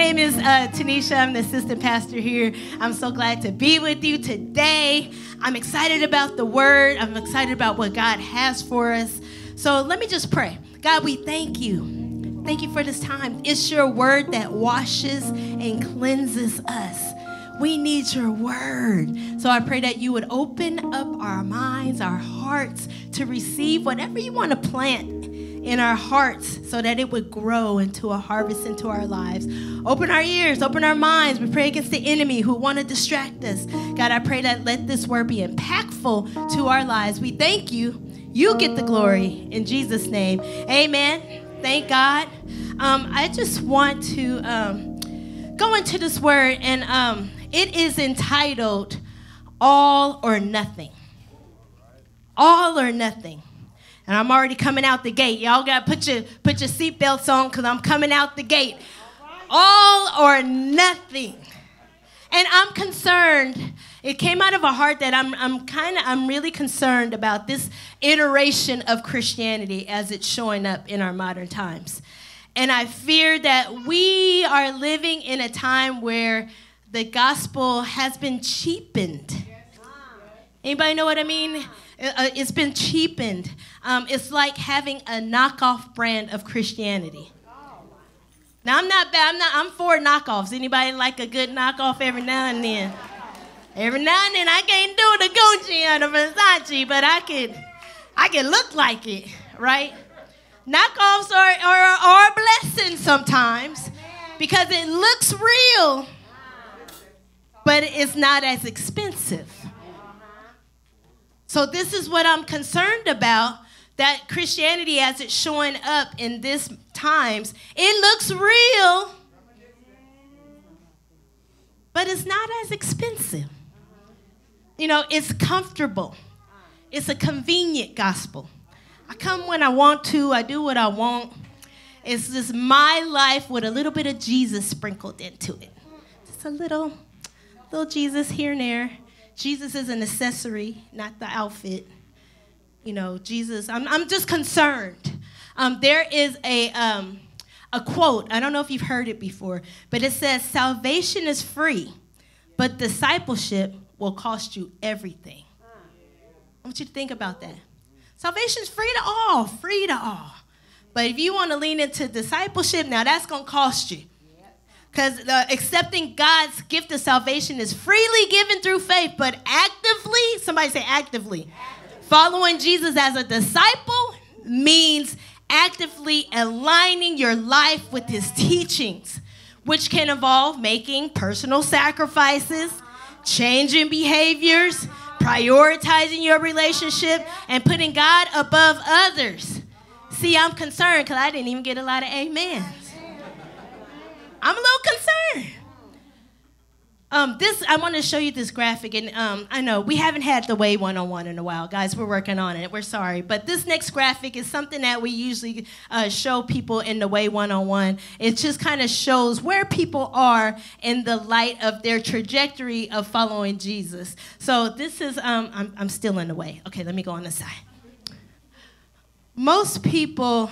name is uh, Tanisha. I'm the assistant pastor here. I'm so glad to be with you today. I'm excited about the word, I'm excited about what God has for us. So let me just pray. God, we thank you. Thank you for this time. It's your word that washes and cleanses us. We need your word. So I pray that you would open up our minds, our hearts to receive whatever you want to plant in our hearts so that it would grow into a harvest into our lives. Open our ears, open our minds. We pray against the enemy who want to distract us. God, I pray that let this word be impactful to our lives. We thank you. You get the glory in Jesus' name. Amen. Thank God. Um, I just want to um, go into this word, and um, it is entitled All or Nothing. All or Nothing. And I'm already coming out the gate. Y'all got to put your put your seatbelts on because I'm coming out the gate. All or nothing. And I'm concerned. It came out of a heart that I'm I'm kind of I'm really concerned about this iteration of Christianity as it's showing up in our modern times. And I fear that we are living in a time where the gospel has been cheapened. Anybody know what I mean? Uh, it's been cheapened. Um, it's like having a knockoff brand of Christianity. Now I'm not bad. I'm not. I'm for knockoffs. Anybody like a good knockoff every now and then? Every now and then I can't do the Gucci or the Versace, but I can, I can look like it, right? Knockoffs are, are, are a blessing sometimes because it looks real, but it's not as expensive. So this is what I'm concerned about that Christianity as it's showing up in this times, it looks real, but it's not as expensive. You know, it's comfortable. It's a convenient gospel. I come when I want to, I do what I want. It's just my life with a little bit of Jesus sprinkled into it. Just a little, little Jesus here and there. Jesus is an accessory, not the outfit. You know, Jesus, I'm, I'm just concerned. Um, there is a, um, a quote, I don't know if you've heard it before, but it says, Salvation is free, but discipleship will cost you everything. I want you to think about that. Salvation is free to all, free to all. But if you want to lean into discipleship, now that's going to cost you. Because uh, accepting God's gift of salvation is freely given through faith, but actively, somebody say actively, actively. following Jesus as a disciple means actively aligning your life with his teachings, which can involve making personal sacrifices, changing behaviors, prioritizing your relationship, and putting God above others. See, I'm concerned because I didn't even get a lot of amens. I'm a little concerned. Um, this I want to show you this graphic, and um, I know we haven't had the way one-on-one in a while, guys. We're working on it. We're sorry, but this next graphic is something that we usually uh, show people in the way one-on-one. It just kind of shows where people are in the light of their trajectory of following Jesus. So this is um, I'm, I'm still in the way. Okay, let me go on the side. Most people,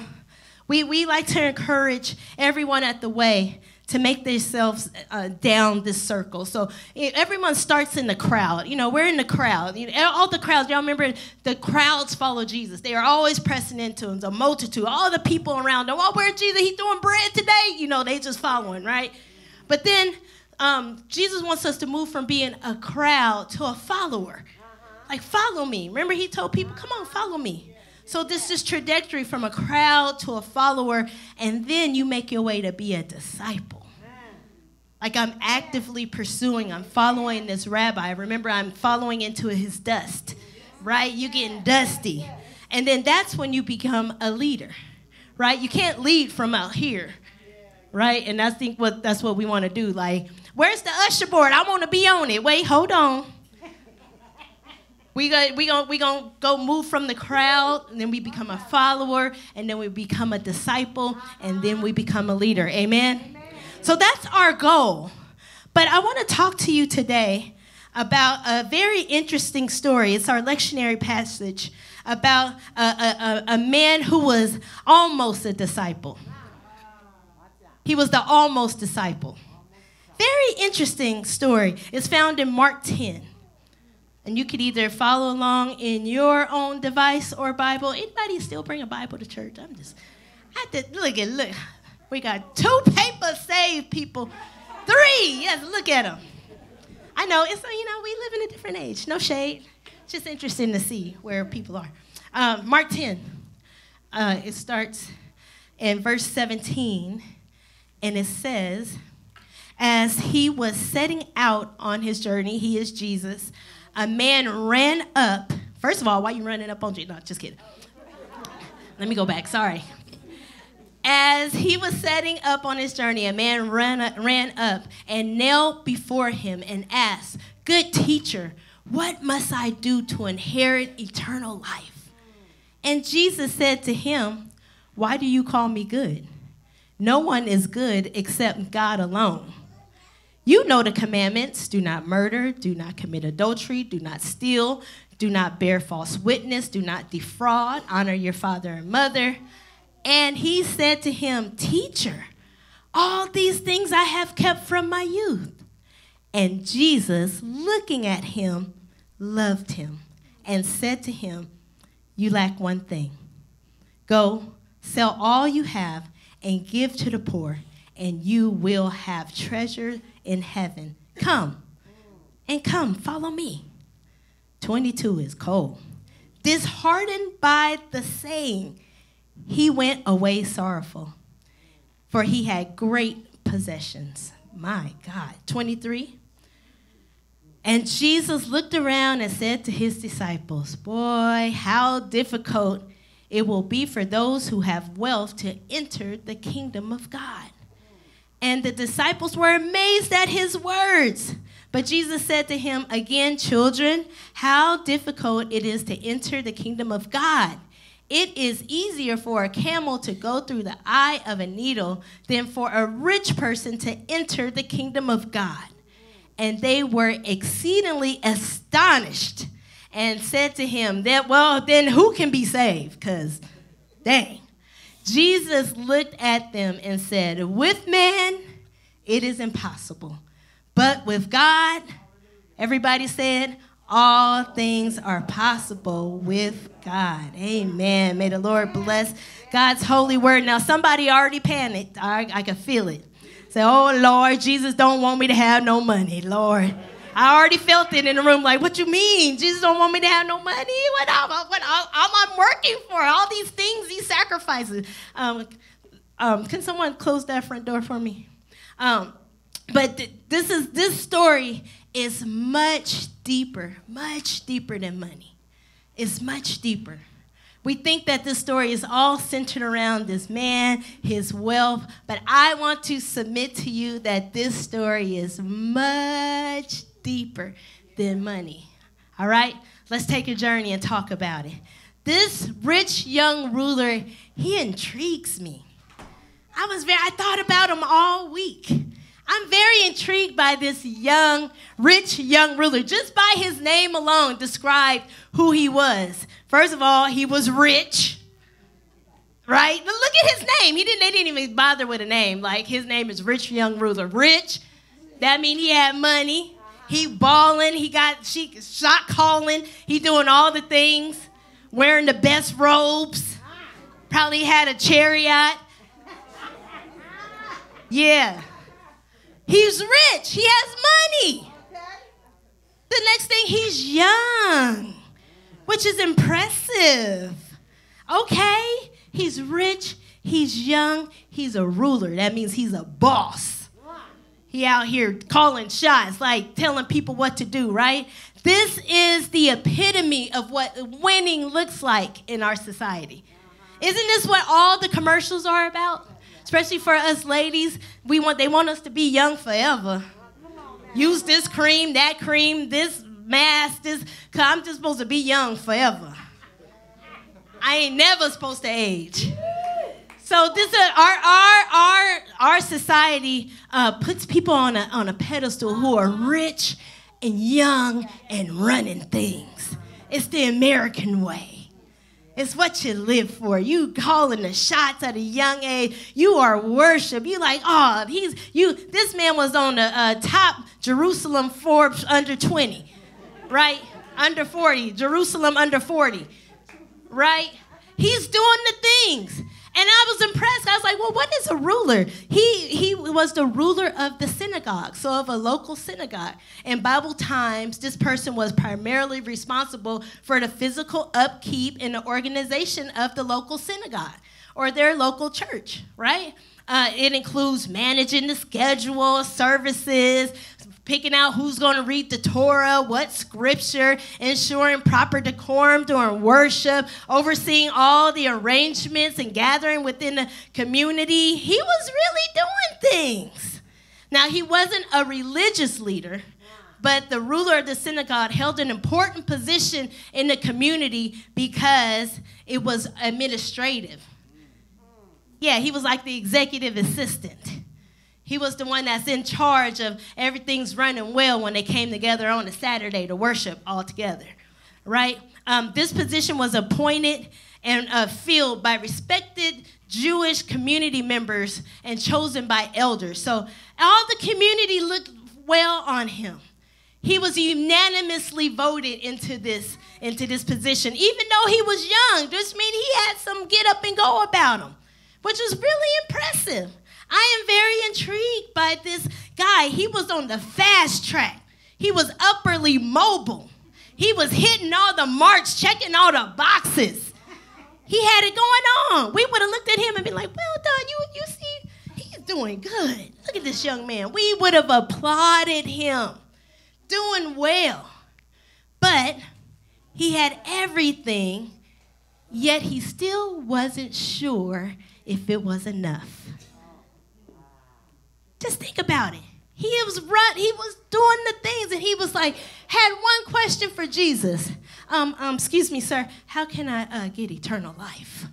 we we like to encourage everyone at the way to make themselves uh, down this circle. So everyone starts in the crowd. You know, we're in the crowd. You know, all the crowds, y'all remember the crowds follow Jesus. They are always pressing into him, the multitude, all the people around them. Oh, where Jesus? He throwing bread today? You know, they just following, right? But then um, Jesus wants us to move from being a crowd to a follower. Like, follow me. Remember, he told people, come on, follow me. So this is trajectory from a crowd to a follower, and then you make your way to be a disciple. Like I'm actively pursuing, I'm following this rabbi. Remember, I'm following into his dust, right? You're getting dusty. And then that's when you become a leader, right? You can't lead from out here, right? And I think what that's what we want to do. Like, where's the usher board? I want to be on it. Wait, hold on. We got we gonna, we gonna go move from the crowd, and then we become a follower, and then we become a disciple, and then we become a leader. Amen. So that's our goal. But I want to talk to you today about a very interesting story. It's our lectionary passage about a, a, a man who was almost a disciple. He was the almost disciple. Very interesting story. It's found in Mark 10. And you could either follow along in your own device or Bible. Anybody still bring a Bible to church? I'm just, I to look at, look. We got two paper saved, people. Three, yes, look at them. I know, it's, so you know, we live in a different age. No shade. Just interesting to see where people are. Um, Mark 10, uh, it starts in verse 17, and it says, As he was setting out on his journey, he is Jesus, a man ran up. First of all, why you running up on Jesus? No, just kidding. Let me go back. Sorry. As he was setting up on his journey, a man ran up, ran up and knelt before him and asked, Good teacher, what must I do to inherit eternal life? And Jesus said to him, Why do you call me good? No one is good except God alone. You know the commandments do not murder, do not commit adultery, do not steal, do not bear false witness, do not defraud, honor your father and mother. And he said to him, Teacher, all these things I have kept from my youth. And Jesus, looking at him, loved him and said to him, You lack one thing. Go, sell all you have and give to the poor, and you will have treasure in heaven. Come and come, follow me. 22 is cold. Disheartened by the saying, he went away sorrowful, for he had great possessions. My God. 23. And Jesus looked around and said to his disciples, Boy, how difficult it will be for those who have wealth to enter the kingdom of God. And the disciples were amazed at his words. But Jesus said to him, Again, children, how difficult it is to enter the kingdom of God. It is easier for a camel to go through the eye of a needle than for a rich person to enter the kingdom of God. And they were exceedingly astonished and said to him, that, Well, then who can be saved? Because, dang. Jesus looked at them and said, With man, it is impossible. But with God, everybody said, all things are possible with God. Amen. May the Lord bless God's holy word. Now, somebody already panicked. I, I can feel it. Say, oh, Lord, Jesus don't want me to have no money, Lord. I already felt it in the room. Like, what you mean? Jesus don't want me to have no money? What am I, what am I working for? All these things, these sacrifices. Um, um, can someone close that front door for me? Um, but th- this is this story is much deeper, much deeper than money. It's much deeper. We think that this story is all centered around this man, his wealth, but I want to submit to you that this story is much deeper than money. All right? Let's take a journey and talk about it. This rich young ruler, he intrigues me. I was very I thought about him all week. I'm very intrigued by this young, rich young ruler. Just by his name alone, described who he was. First of all, he was rich, right? But look at his name. He didn't. They didn't even bother with a name. Like his name is Rich Young Ruler. Rich. That means he had money. He balling. He got she shot calling. He doing all the things. Wearing the best robes. Probably had a chariot. Yeah. He's rich. He has money. The next thing, he's young, which is impressive. Okay, he's rich, he's young, he's a ruler. That means he's a boss. He out here calling shots, like telling people what to do, right? This is the epitome of what winning looks like in our society. Isn't this what all the commercials are about? Especially for us ladies, we want they want us to be young forever. Use this cream, that cream, this mask, this, cause I'm just supposed to be young forever. I ain't never supposed to age. So this uh, our our our our society uh, puts people on a on a pedestal who are rich and young and running things. It's the American way. It's what you live for. You calling the shots at a young age. You are worship. You like, oh, he's you. This man was on the uh, top Jerusalem Forbes under 20, right? Under 40. Jerusalem under 40, right? He's doing the things. And I was impressed. I was like, well, what is a ruler? He, he was the ruler of the synagogue, so of a local synagogue. In Bible times, this person was primarily responsible for the physical upkeep and the organization of the local synagogue or their local church, right? Uh, it includes managing the schedule, services, picking out who's going to read the Torah, what scripture, ensuring proper decorum during worship, overseeing all the arrangements and gathering within the community. He was really doing things. Now, he wasn't a religious leader, but the ruler of the synagogue held an important position in the community because it was administrative. Yeah, he was like the executive assistant. He was the one that's in charge of everything's running well when they came together on a Saturday to worship all together, right? Um, this position was appointed and uh, filled by respected Jewish community members and chosen by elders. So all the community looked well on him. He was unanimously voted into this into this position, even though he was young. This means he had some get up and go about him, which was really impressive. I am very intrigued by this guy. He was on the fast track, he was upperly mobile. He was hitting all the marks, checking all the boxes. He had it going on. We would have looked at him and been like, well done, you, you see, he's doing good. Look at this young man. We would have applauded him. Doing well. But he had everything, yet he still wasn't sure if it was enough. Just think about it. He was run, he was doing the things, and he was like, had one question for Jesus. Um, um, excuse me, sir, how can I uh, get eternal life?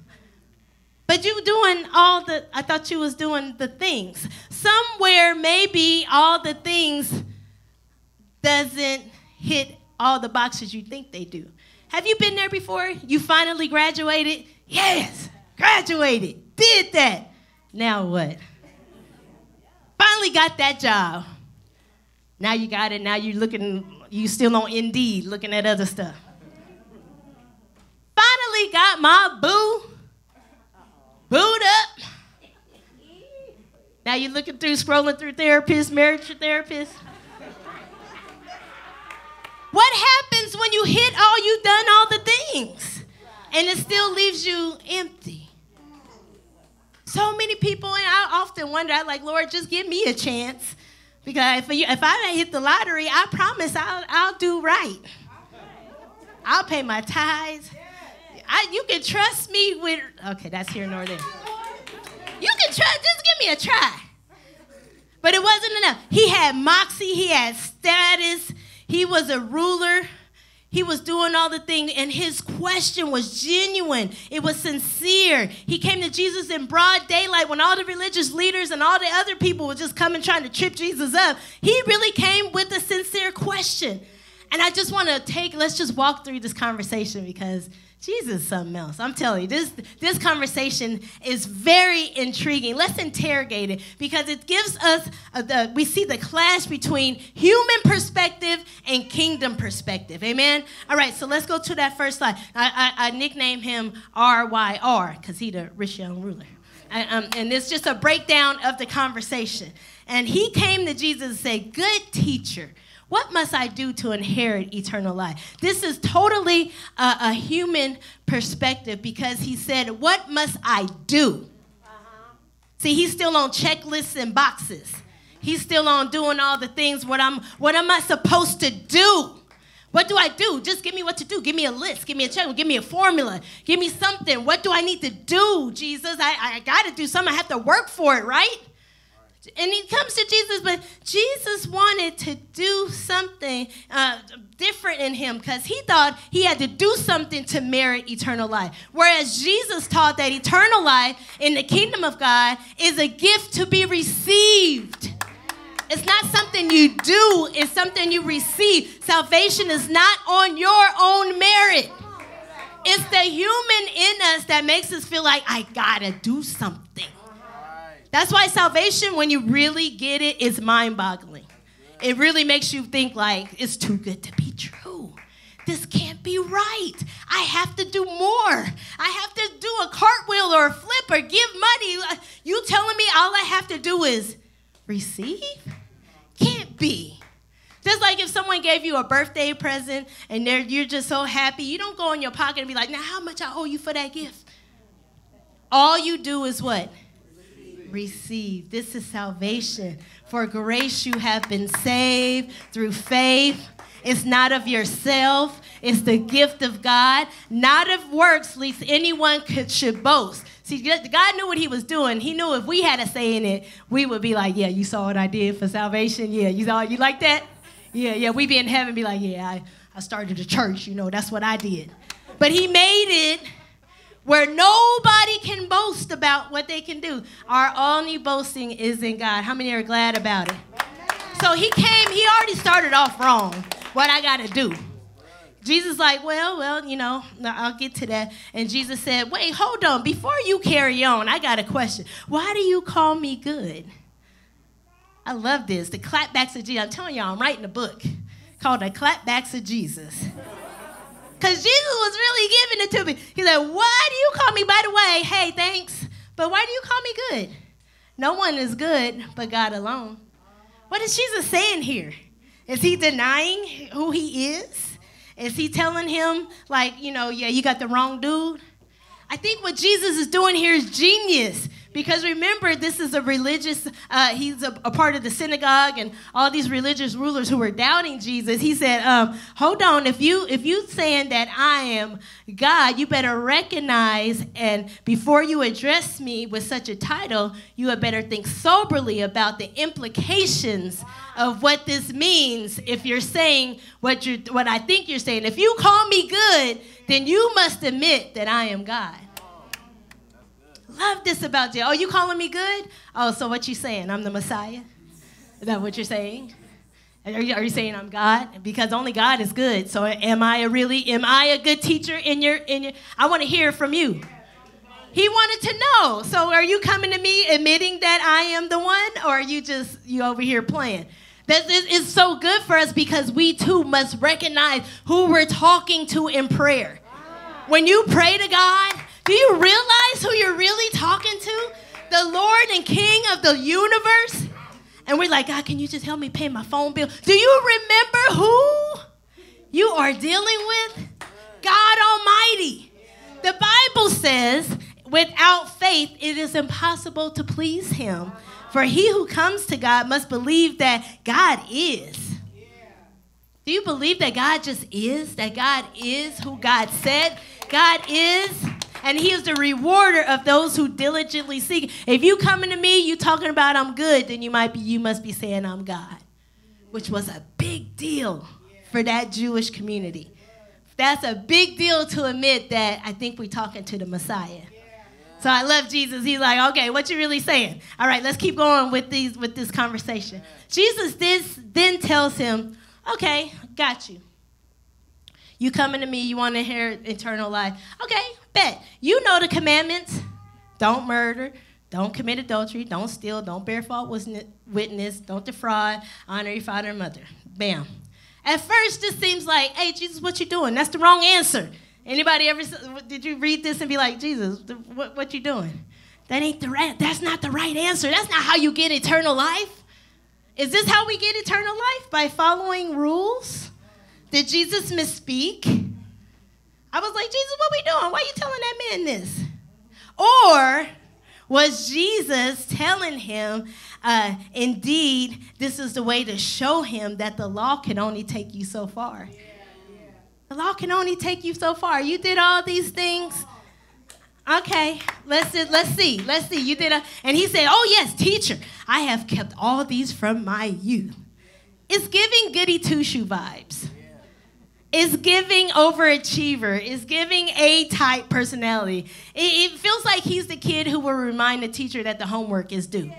But you doing all the, I thought you was doing the things. Somewhere maybe all the things doesn't hit all the boxes you think they do. Have you been there before? You finally graduated? Yes, graduated, did that. Now what? Finally got that job. Now you got it. Now you're looking, you still on Indeed looking at other stuff. Finally got my boo booed up. Now you're looking through, scrolling through therapists, marriage therapist. What happens when you hit all you've done all the things and it still leaves you empty? So many people, and I often wonder, I like, Lord, just give me a chance. Because if, you, if I hit the lottery, I promise I'll, I'll do right. I'll pay my tithes. I, you can trust me with, okay, that's here nor there. You can trust, just give me a try. But it wasn't enough. He had moxie, he had status, he was a ruler. He was doing all the things, and his question was genuine. It was sincere. He came to Jesus in broad daylight when all the religious leaders and all the other people were just coming trying to trip Jesus up. He really came with a sincere question. And I just want to take, let's just walk through this conversation because Jesus is something else. I'm telling you, this, this conversation is very intriguing. Let's interrogate it because it gives us, a, the, we see the clash between human perspective and kingdom perspective. Amen? All right, so let's go to that first slide. I, I, I nickname him RYR because he the rich young ruler. And, um, and it's just a breakdown of the conversation. And he came to Jesus and said, Good teacher. What must I do to inherit eternal life? This is totally a, a human perspective because he said, What must I do? Uh-huh. See, he's still on checklists and boxes. He's still on doing all the things. What am what am I supposed to do? What do I do? Just give me what to do. Give me a list. Give me a check. Give me a formula. Give me something. What do I need to do, Jesus? I, I got to do something. I have to work for it, right? And he comes to Jesus, but Jesus wanted to do something uh, different in him because he thought he had to do something to merit eternal life. Whereas Jesus taught that eternal life in the kingdom of God is a gift to be received. It's not something you do, it's something you receive. Salvation is not on your own merit. It's the human in us that makes us feel like I gotta do something. That's why salvation, when you really get it, is mind boggling. It really makes you think like it's too good to be true. This can't be right. I have to do more. I have to do a cartwheel or a flip or give money. You telling me all I have to do is receive? Can't be. Just like if someone gave you a birthday present and you're just so happy, you don't go in your pocket and be like, now how much I owe you for that gift? All you do is what? Receive. This is salvation. For grace you have been saved through faith. It's not of yourself, it's the gift of God, not of works, lest anyone could, should boast. See, God knew what He was doing. He knew if we had a say in it, we would be like, "Yeah, you saw what I did for salvation. Yeah, you saw you like that. Yeah, yeah, we be in heaven be like, yeah, I, I started a church, you know, that's what I did. But he made it where nobody can boast about what they can do. Our only boasting is in God. How many are glad about it? So he came, he already started off wrong. What I got to do. Jesus like, well, well, you know, I'll get to that. And Jesus said, wait, hold on. Before you carry on, I got a question. Why do you call me good? I love this. The clapbacks of Jesus. I'm telling y'all, I'm writing a book called The Clapbacks of Jesus. Because Jesus was really giving it to me. He said, Why do you call me? By the way, hey, thanks. But why do you call me good? No one is good but God alone. What is Jesus saying here? Is he denying who he is? Is he telling him, like, you know, yeah, you got the wrong dude? I think what Jesus is doing here is genius because remember, this is a religious, uh, he's a, a, part of the synagogue and all these religious rulers who were doubting Jesus. He said, um, hold on, if you if you saying that I am God, you better recognize and before you address me with such a title, you had better think soberly about the implications of what this means if you're saying what you what I think you're saying. If you call me good, then you must admit that I am God love this about you. Oh, you calling me good? Oh, so what you saying? I'm the Messiah? Is that what you're saying? Are you, are you saying I'm God? Because only God is good. So am I a really am I a good teacher in your in your I want to hear from you. He wanted to know. So are you coming to me admitting that I am the one or are you just you over here playing? This is so good for us because we too must recognize who we're talking to in prayer. When you pray to God, do you realize who you're really talking to? The Lord and King of the universe? And we're like, God, can you just help me pay my phone bill? Do you remember who you are dealing with? God Almighty. The Bible says, without faith, it is impossible to please Him. For he who comes to God must believe that God is. Do you believe that God just is? That God is who God said God is? And he is the rewarder of those who diligently seek. If you coming to me, you talking about I'm good, then you might be you must be saying I'm God, which was a big deal for that Jewish community. That's a big deal to admit that I think we're talking to the Messiah. So I love Jesus. He's like, okay, what you really saying? All right, let's keep going with these with this conversation. Jesus this then tells him, okay, got you. You coming to me, you want to inherit eternal life. Okay, bet. You know the commandments. Don't murder, don't commit adultery, don't steal, don't bear false witness, don't defraud, honor your father and mother. Bam. At first, this seems like, hey, Jesus, what you doing? That's the wrong answer. Anybody ever, did you read this and be like, Jesus, what, what you doing? That ain't the right, that's not the right answer. That's not how you get eternal life. Is this how we get eternal life? By following rules? Did Jesus misspeak? I was like, Jesus, what we doing? Why are you telling that man this? Or was Jesus telling him, uh, indeed, this is the way to show him that the law can only take you so far? The law can only take you so far. You did all these things. Okay, let's see, let's see. Let's see. You did a, and he said, "Oh yes, teacher, I have kept all these from my youth." It's giving goody two shoe vibes is giving overachiever, is giving A type personality. It, it, feels like he's the kid who will remind the teacher that the homework is due.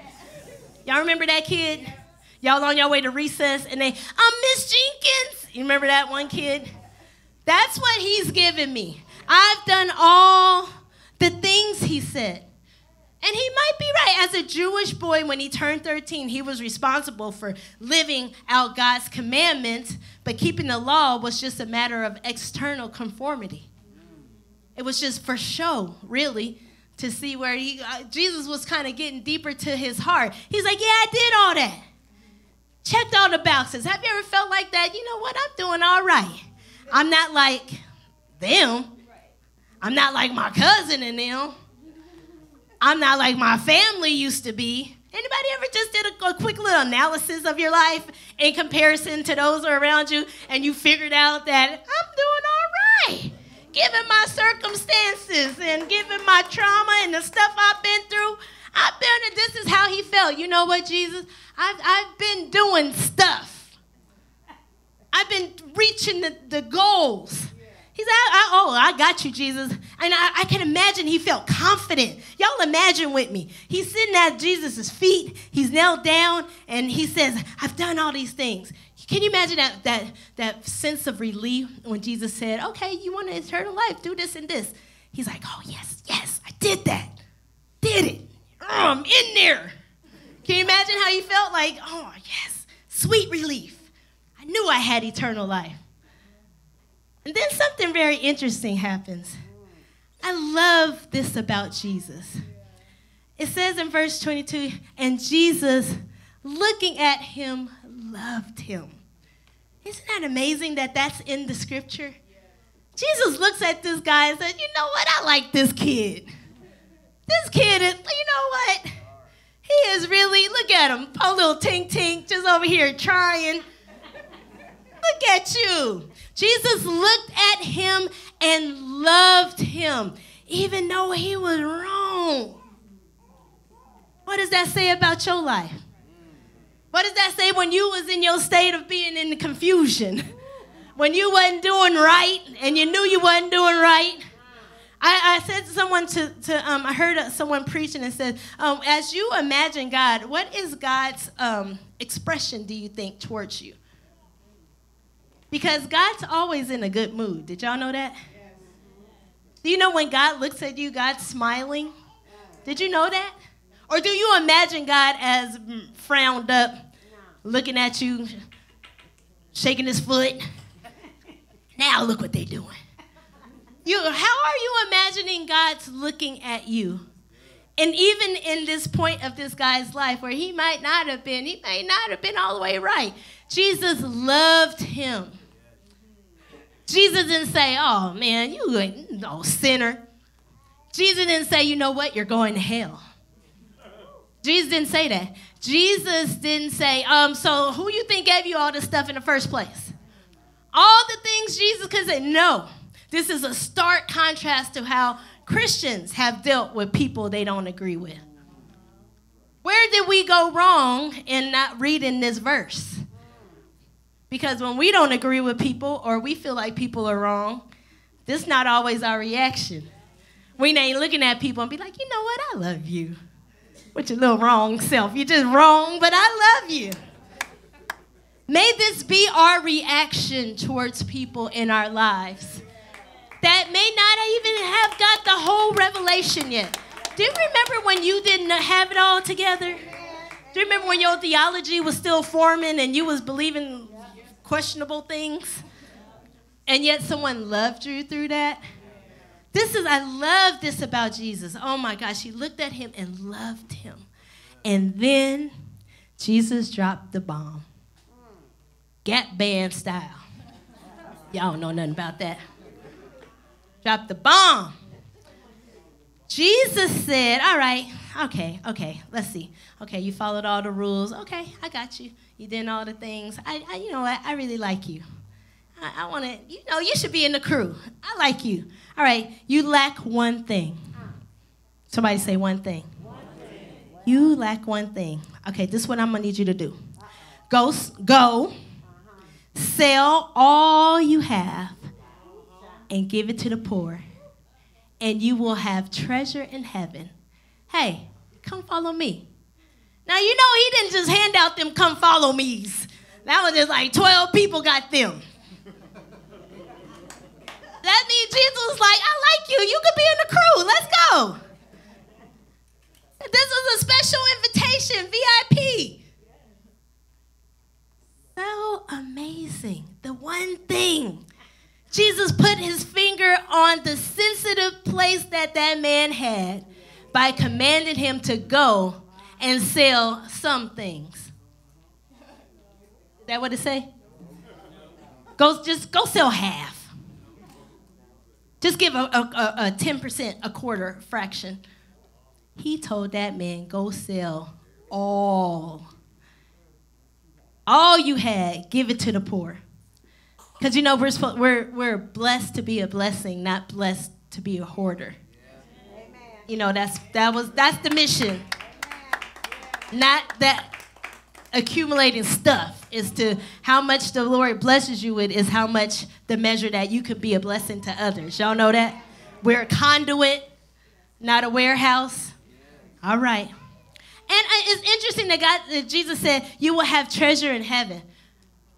Y'all remember that kid? Y'all on your way to recess and they, I'm Miss Jenkins. You remember that one kid? That's what he's giving me. I've done all the things he said. And he might be right. As a Jewish boy, when he turned 13, he was responsible for living out God's commandments, but keeping the law was just a matter of external conformity. It was just for show, really, to see where he, uh, Jesus was kind of getting deeper to his heart. He's like, Yeah, I did all that. Checked all the boxes. Have you ever felt like that? You know what? I'm doing all right. I'm not like them. I'm not like my cousin and them. I'm not like my family used to be. Anybody ever just did a, a, quick little analysis of your life in comparison to those around you and you figured out that I'm doing all right? Given my circumstances and given my trauma and the stuff I've been through, I've been, this is how he felt. You know what, Jesus? I've, I've been doing stuff. I've been reaching the, the goals. He said, Oh, I got you, Jesus. And I, I, can imagine he felt confident. Y'all imagine with me. He's sitting at Jesus' feet, he's knelt down, and he says, I've done all these things. Can you imagine that, that, that sense of relief when Jesus said, Okay, you want an eternal life? Do this and this. He's like, Oh, yes, yes, I did that. Did it. Oh, I'm in there. Can you imagine how he felt? Like, Oh, yes, sweet relief. I knew I had eternal life. And then something very interesting happens. I love this about Jesus. It says in verse 22 and Jesus, looking at him, loved him. Isn't that amazing that that's in the scripture? Jesus looks at this guy and says, You know what? I like this kid. This kid is, you know what? He is really, look at him, a little tink tink, just over here trying. Look at you. Jesus looked at him and loved him, even though he was wrong. What does that say about your life? What does that say when you was in your state of being in confusion? When you wasn't doing right and you knew you wasn't doing right? I, I said to someone to, to um, I heard someone preaching and said, um, as you imagine God, what is God's um, expression, do you think, towards you? Because God's always in a good mood. Did y'all know that? Do you know when God looks at you, God's smiling? Did you know that? Or do you imagine God as frowned up, looking at you, shaking his foot? Now look what they're doing. You, how are you imagining God's looking at you? And even in this point of this guy's life where he might not have been, he may not have been all the way right. Jesus loved him. Jesus didn't say, oh man, you ain't no sinner. Jesus didn't say, you know what, you're going to hell. Jesus didn't say that. Jesus didn't say, um, so who you think gave you all this stuff in the first place? All the things Jesus could say, no. This is a stark contrast to how Christians have dealt with people they don't agree with. Where did we go wrong in not reading this verse? Because when we don't agree with people or we feel like people are wrong, this is not always our reaction. We ain't looking at people and be like, you know what, I love you. With your little wrong self. You're just wrong, but I love you. May this be our reaction towards people in our lives that may not even have got the whole revelation yet. Do you remember when you didn't have it all together? Do you remember when your theology was still forming and you was believing questionable things, and yet someone loved you through that. This is, I love this about Jesus. Oh my gosh, he looked at him and loved him. And then Jesus dropped the bomb. Gap band style. Y'all know nothing about that. Dropped the bomb. Jesus said, All right, okay, okay, let's see. Okay, you followed all the rules. Okay, I got you. You did all the things. I, I you know what? I really like you. I, I want to, you know, you should be in the crew. I like you. All right, you lack one thing. Somebody say one thing. You lack one thing. Okay, this is what I'm gonna need you to do. Go, go, sell all you have, and give it to the poor, and you will have treasure in heaven. Hey, come follow me. Now, you know, he didn't just hand out them come follow me's. That was just like 12 people got them. That means Jesus was like, I like you. You could be in the crew. Let's go. This was a special invitation, VIP. So amazing. The one thing. Jesus put his finger on the sensitive place that that man had by commanding him to go and sell some things. Is that what it say? Go just go sell half. Just give a, a, a 10%, a quarter fraction. He told that man, go sell all. All you had, give it to the poor. Because you know we're, we're, we're blessed to be a blessing, not blessed to be a hoarder. You know, that's that was that's the mission. Not that accumulating stuff is to how much the Lord blesses you with is how much the measure that you could be a blessing to others. Y'all know that? We're a conduit, not a warehouse. All right. And uh, it's interesting that God, that Jesus said, "You will have treasure in heaven,"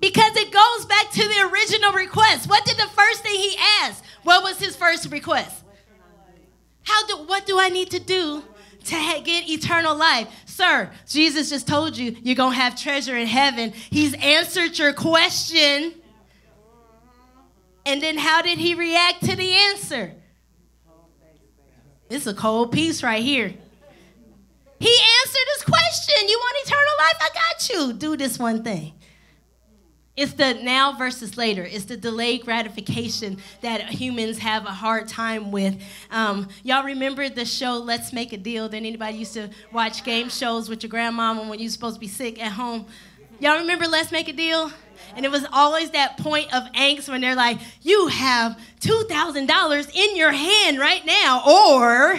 because it goes back to the original request. What did the first thing He asked? What was His first request? How do? What do I need to do to get eternal life. Sir, Jesus just told you you're going to have treasure in heaven. He's answered your question. And then how did he react to the answer? It's a cold piece right here. He answered his question. You want eternal life? I got you. Do this one thing. It's the now versus later. It's the delayed gratification that humans have a hard time with. Um, y'all remember the show Let's Make a Deal? That anybody used to watch game shows with your grandmama when you're supposed to be sick at home? Y'all remember Let's Make a Deal? And it was always that point of angst when they're like, you have $2,000 in your hand right now, or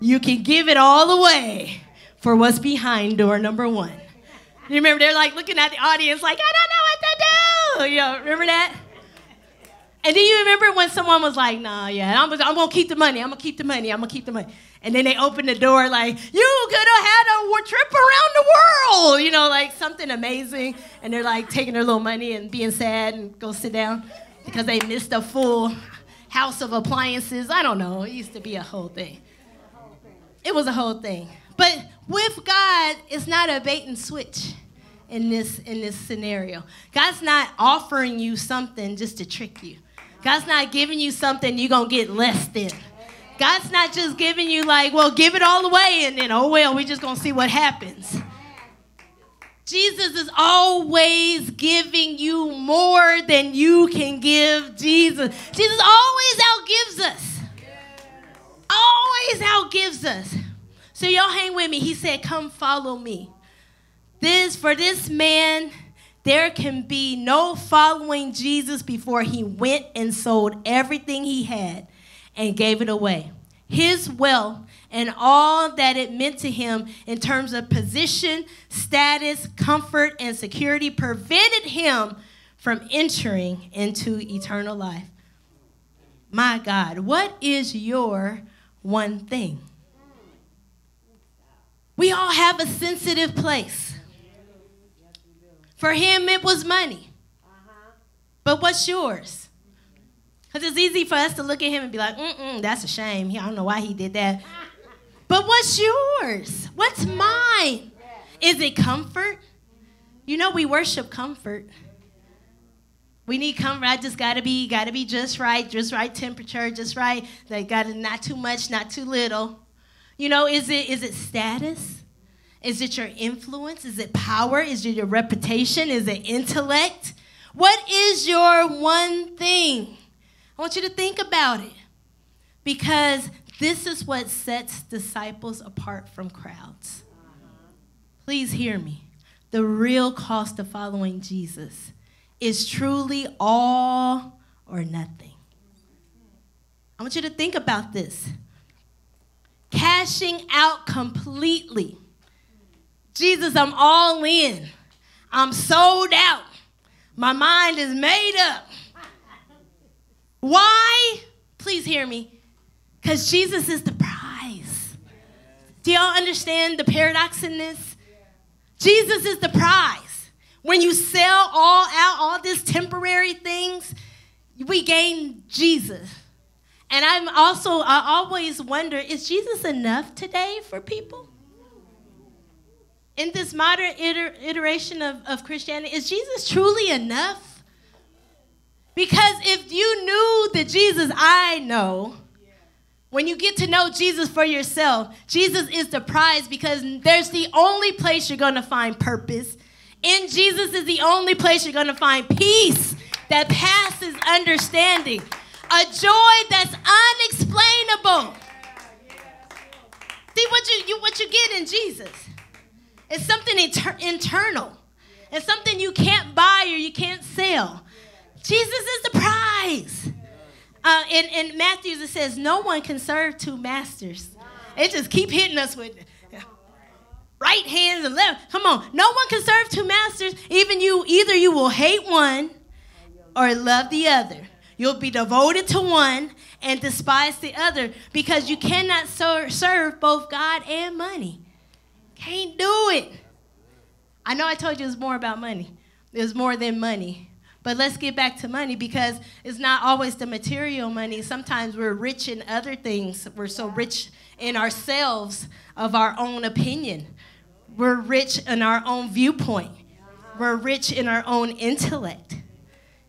you can give it all away for what's behind door number one. You remember they're like looking at the audience like, I don't know what to do. You know, remember that? And then you remember when someone was like, nah, yeah, I'm, I'm gonna keep the money, I'm gonna keep the money, I'm gonna keep the money. And then they open the door like, you could have had a trip around the world, you know, like something amazing. And they're like taking their little money and being sad and go sit down because they missed a full house of appliances. I don't know, it used to be a whole thing. It was a whole thing. But with God, it's not a bait and switch in this in this scenario. God's not offering you something just to trick you. God's not giving you something you're gonna get less than. God's not just giving you like, well, give it all away and then oh well, we're just gonna see what happens. Jesus is always giving you more than you can give Jesus. Jesus always outgives us. Always outgives us. So y'all hang with me. He said, Come follow me. This for this man, there can be no following Jesus before he went and sold everything he had and gave it away. His wealth and all that it meant to him in terms of position, status, comfort, and security prevented him from entering into eternal life. My God, what is your one thing? We all have a sensitive place. For him, it was money. But what's yours? Because it's easy for us to look at him and be like, mm-mm, that's a shame. I don't know why he did that. But what's yours? What's mine? Is it comfort? You know, we worship comfort. We need comfort. I just gotta be, gotta be just right, just right temperature, just right. They gotta not too much, not too little. You know, is it is it status? Is it your influence? Is it power? Is it your reputation? Is it intellect? What is your one thing? I want you to think about it because this is what sets disciples apart from crowds. Please hear me. The real cost of following Jesus is truly all or nothing. I want you to think about this cashing out completely. Jesus, I'm all in. I'm sold out. My mind is made up. Why? Please hear me. Because Jesus is the prize. Do y'all understand the paradox in this? Jesus is the prize. When you sell all out, all these temporary things, we gain Jesus. And I'm also, I always wonder is Jesus enough today for people? In this modern iter- iteration of, of Christianity, is Jesus truly enough? Because if you knew the Jesus I know, when you get to know Jesus for yourself, Jesus is the prize because there's the only place you're going to find purpose. In Jesus is the only place you're going to find peace that passes understanding, a joy that's unexplainable. See what you, you what you get in Jesus. It's something inter- internal. It's something you can't buy or you can't sell. Jesus is the prize. Uh, in, in Matthews, it says, No one can serve two masters. It just keep hitting us with right hands and left. Come on. No one can serve two masters. Even you, either you will hate one or love the other. You'll be devoted to one and despise the other because you cannot ser- serve both God and money. Can't do it. I know I told you it's more about money. There's more than money. But let's get back to money because it's not always the material money. Sometimes we're rich in other things. We're so rich in ourselves of our own opinion. We're rich in our own viewpoint. We're rich in our own intellect.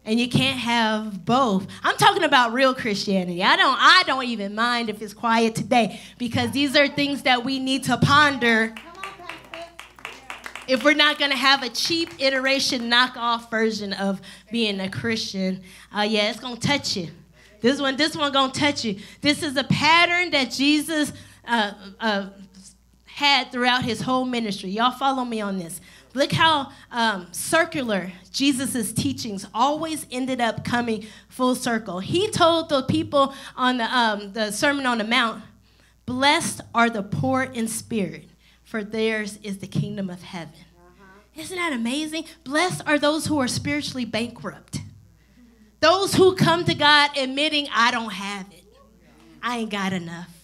And you can't have both. I'm talking about real Christianity. I don't I don't even mind if it's quiet today because these are things that we need to ponder if we're not going to have a cheap iteration knockoff version of being a Christian, uh, yeah, it's going to touch you. This one, this one going to touch you. This is a pattern that Jesus uh, uh, had throughout his whole ministry. Y'all follow me on this. Look how um, circular Jesus' teachings always ended up coming full circle. He told the people on the, um, the Sermon on the Mount, Blessed are the poor in spirit for theirs is the kingdom of heaven. Uh-huh. Isn't that amazing? Blessed are those who are spiritually bankrupt. Those who come to God admitting, I don't have it. I ain't got enough.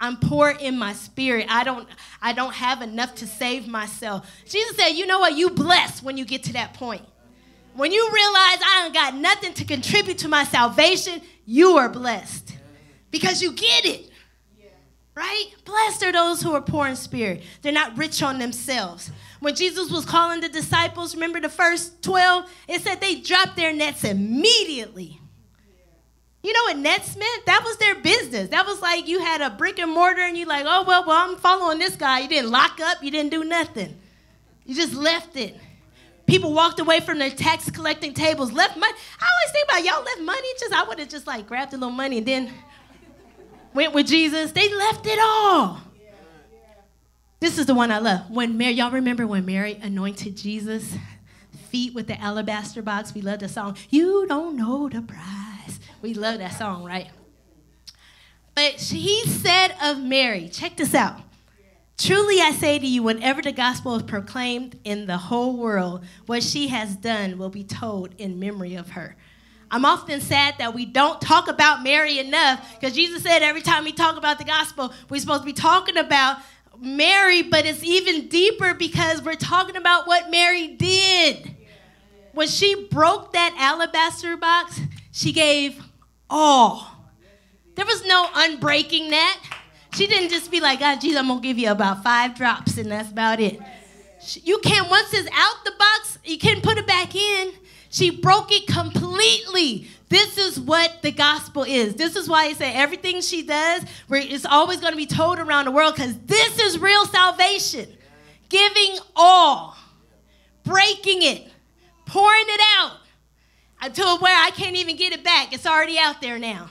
I'm poor in my spirit. I don't, I don't have enough to save myself. Jesus said, you know what? You blessed when you get to that point. When you realize I ain't got nothing to contribute to my salvation, you are blessed. Because you get it right? Blessed are those who are poor in spirit. They're not rich on themselves. When Jesus was calling the disciples, remember the first 12? It said they dropped their nets immediately. You know what nets meant? That was their business. That was like you had a brick and mortar and you're like, oh, well, well, I'm following this guy. You didn't lock up, you didn't do nothing. You just left it. People walked away from their tax collecting tables, left money. I always think about y'all left money. Just I would have just like grabbed a little money and then went with Jesus, they left it all. This is the one I love. When Mary, y'all remember when Mary anointed Jesus' feet with the alabaster box? We love the song. You don't know the price. We love that song, right? But he said of Mary, check this out. Truly I say to you, whenever the gospel is proclaimed in the whole world, what she has done will be told in memory of her. I'm often sad that we don't talk about Mary enough because Jesus said every time we talk about the gospel, we're supposed to be talking about Mary, but it's even deeper because we're talking about what Mary did. When she broke that alabaster box, she gave all. There was no unbreaking that. She didn't just be like, ah, God, Jesus, I'm going to give you about five drops, and that's about it. You can't, once it's out the box, you can't put it back in. She broke it completely. This is what the gospel is. This is why he said everything she does, it's always going to be told around the world because this is real salvation. Giving all, breaking it, pouring it out until where I can't even get it back. It's already out there now.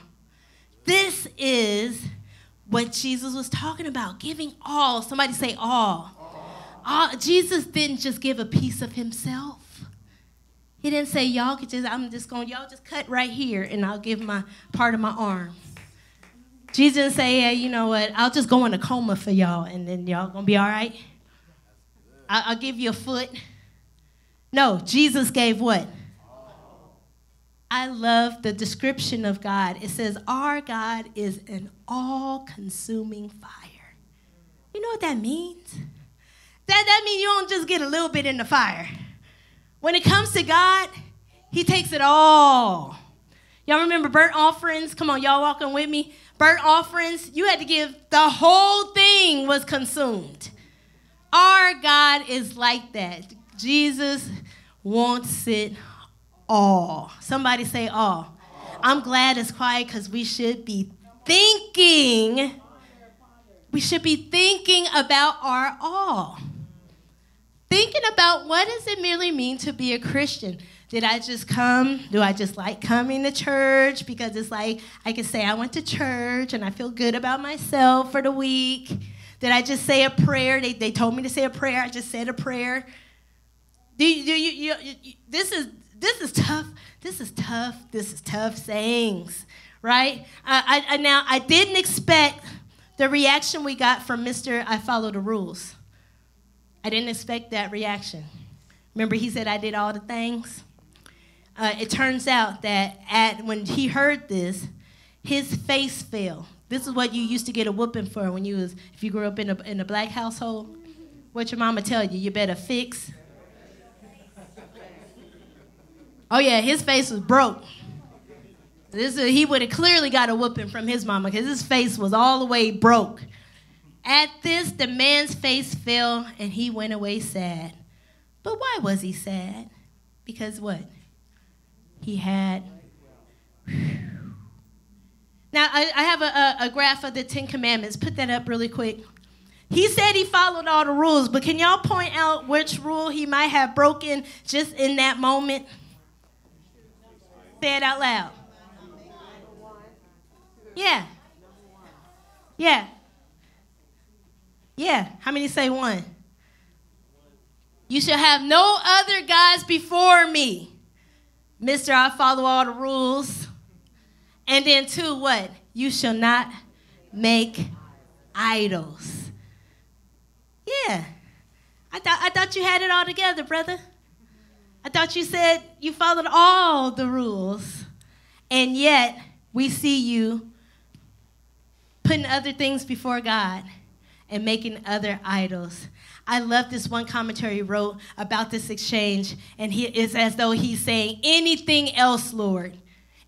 This is what Jesus was talking about giving all. Somebody say all. all. Jesus didn't just give a piece of himself. He didn't say, y'all could just, I'm just going, y'all just cut right here and I'll give my part of my arm. Jesus didn't say, hey, you know what, I'll just go in a coma for y'all and then y'all gonna be all right. I'll give you a foot. No, Jesus gave what? I love the description of God. It says, Our God is an all consuming fire. You know what that means? That, that means you don't just get a little bit in the fire. When it comes to God, He takes it all. Y'all remember burnt offerings? Come on, y'all walking with me. Burnt offerings, you had to give the whole thing was consumed. Our God is like that. Jesus wants it all. Somebody say all. I'm glad it's quiet because we should be thinking. We should be thinking about our all. Thinking about what does it merely mean to be a Christian? Did I just come? Do I just like coming to church? Because it's like I can say I went to church and I feel good about myself for the week. Did I just say a prayer? They, they told me to say a prayer. I just said a prayer. Do you, do you, you, you, this is this is tough. This is tough. This is tough sayings, right? I, I, now I didn't expect the reaction we got from Mr. I follow the rules. I didn't expect that reaction. Remember, he said I did all the things. Uh, it turns out that at when he heard this, his face fell. This is what you used to get a whooping for when you was if you grew up in a in a black household. What your mama tell you? You better fix. Oh yeah, his face was broke. This is, he would have clearly got a whooping from his mama because his face was all the way broke. At this, the man's face fell and he went away sad. But why was he sad? Because what? He had. Now, I, I have a, a, a graph of the Ten Commandments. Put that up really quick. He said he followed all the rules, but can y'all point out which rule he might have broken just in that moment? Say it out loud. Yeah. Yeah. Yeah. How many say one? You shall have no other gods before me. Mister, I follow all the rules. And then two, what? You shall not make idols. Yeah. I thought I thought you had it all together, brother. I thought you said you followed all the rules. And yet we see you putting other things before God and making other idols. I love this one commentary wrote about this exchange, and he, it's as though he's saying, Anything else, Lord,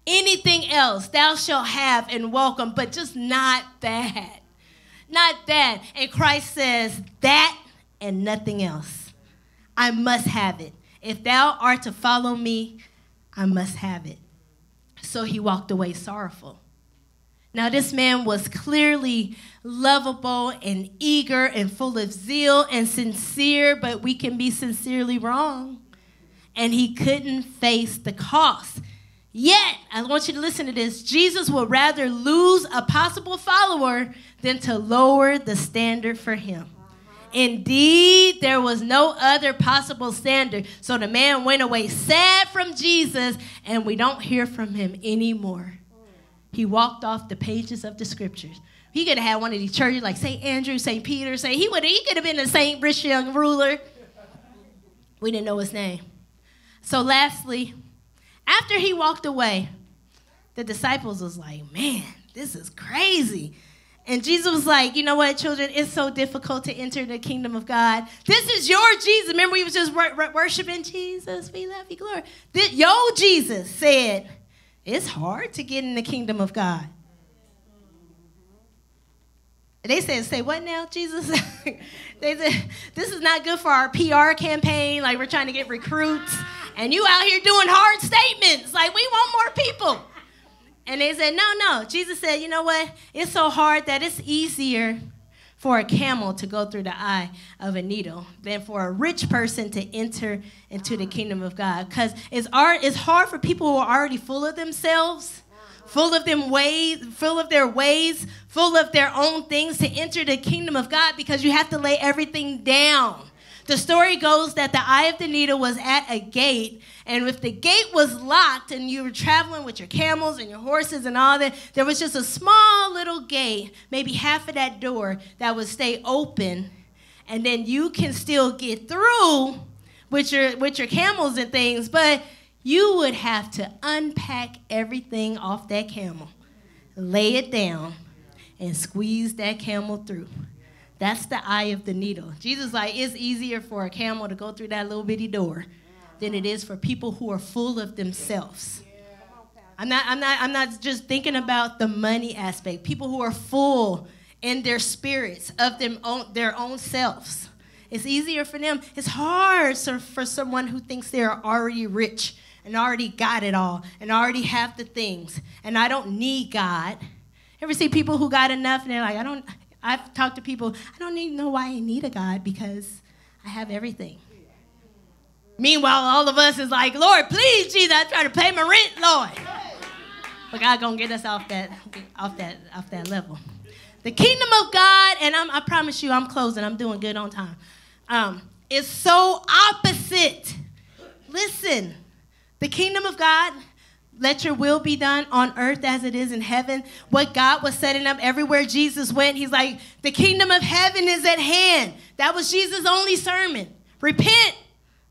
anything else thou shalt have and welcome, but just not that. Not that. And Christ says, That and nothing else. I must have it. If thou art to follow me, I must have it. So he walked away sorrowful. Now, this man was clearly lovable and eager and full of zeal and sincere, but we can be sincerely wrong. And he couldn't face the cost. Yet, I want you to listen to this Jesus would rather lose a possible follower than to lower the standard for him. Indeed, there was no other possible standard. So the man went away sad from Jesus, and we don't hear from him anymore. He walked off the pages of the scriptures. He could have had one of these churches like St. Andrew, St. Peter, St. He would he could have been a St. Rich young ruler. We didn't know his name. So lastly, after he walked away, the disciples was like, man, this is crazy. And Jesus was like, you know what, children, it's so difficult to enter the kingdom of God. This is your Jesus. Remember, we was just worshiping Jesus. We love you, glory. This, yo, Jesus said, it's hard to get in the kingdom of God. They said, say what now, Jesus? they said, this is not good for our PR campaign. Like, we're trying to get recruits. And you out here doing hard statements. Like, we want more people. And they said, no, no. Jesus said, you know what? It's so hard that it's easier for a camel to go through the eye of a needle than for a rich person to enter into the kingdom of God. Because it's, it's hard for people who are already full of themselves, full of them ways, full of their ways, full of their own things to enter the kingdom of God because you have to lay everything down. The story goes that the eye of the needle was at a gate, and if the gate was locked and you were traveling with your camels and your horses and all that, there was just a small little gate, maybe half of that door, that would stay open, and then you can still get through with your with your camels and things, but you would have to unpack everything off that camel, lay it down, and squeeze that camel through. That's the eye of the needle. Jesus like it's easier for a camel to go through that little bitty door than it is for people who are full of themselves. I'm not, I'm not, I'm not just thinking about the money aspect. People who are full in their spirits of them own, their own selves. It's easier for them. It's hard for someone who thinks they're already rich and already got it all and already have the things and I don't need God. Ever see people who got enough and they're like, I don't, I've talked to people, I don't even know why I need a God because I have everything. Meanwhile, all of us is like, Lord, please, Jesus, I try to pay my rent, Lord. But God gonna get us off that, off that, off that level. The kingdom of God, and I'm, i promise you, I'm closing. I'm doing good on time. Um, is so opposite. Listen, the kingdom of God, let your will be done on earth as it is in heaven. What God was setting up everywhere Jesus went, he's like, the kingdom of heaven is at hand. That was Jesus' only sermon. Repent.